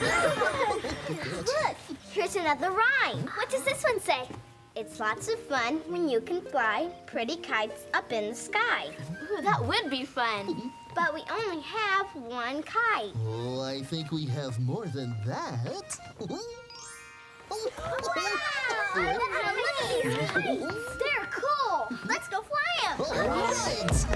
Look, here's another rhyme. What does this one say? It's lots of fun when you can fly pretty kites up in the sky. Ooh, that would be fun. But we only have one kite. Oh, I think we have more than that. Wow! Look at these kites. They're cool. Let's go fly them. All right.